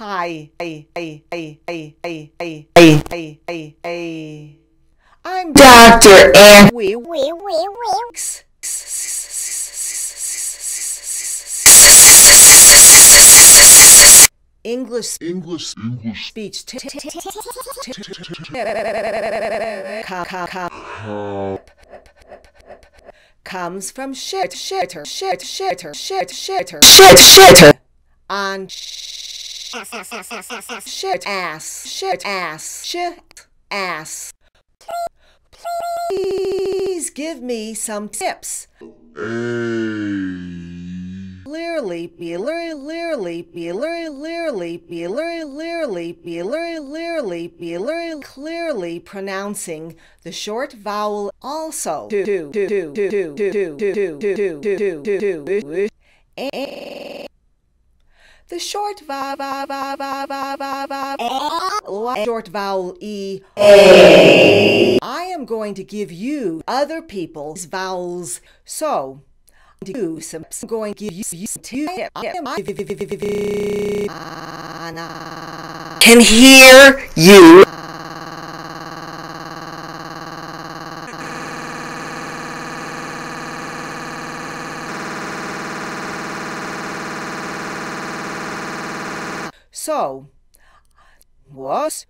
Hi, a, a, a, a, a, a, a, a, a, a. I'm Dr. Ann. we, Wee wee wee. English English, English, speech comes from shit, shitter, shit, shitter, shit, shitter, Shit, shitter. on shit ass, shit ass, shit ass. Please give me some tips. Clearly, be clearly, be clearly, be clearly, be clearly, be clearly pronouncing the short vowel also. Do, do, do, do, do, do, do, do, do, do, do, do. And The short va va va va va va va short vowel e. I am going to give you other people's vowels. So, do some I'm going to give you two. Can hear you. So, was